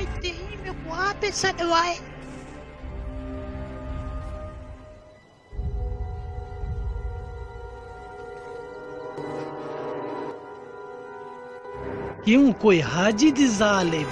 Ai, terrível, com a pessoa. E um coirá de desale.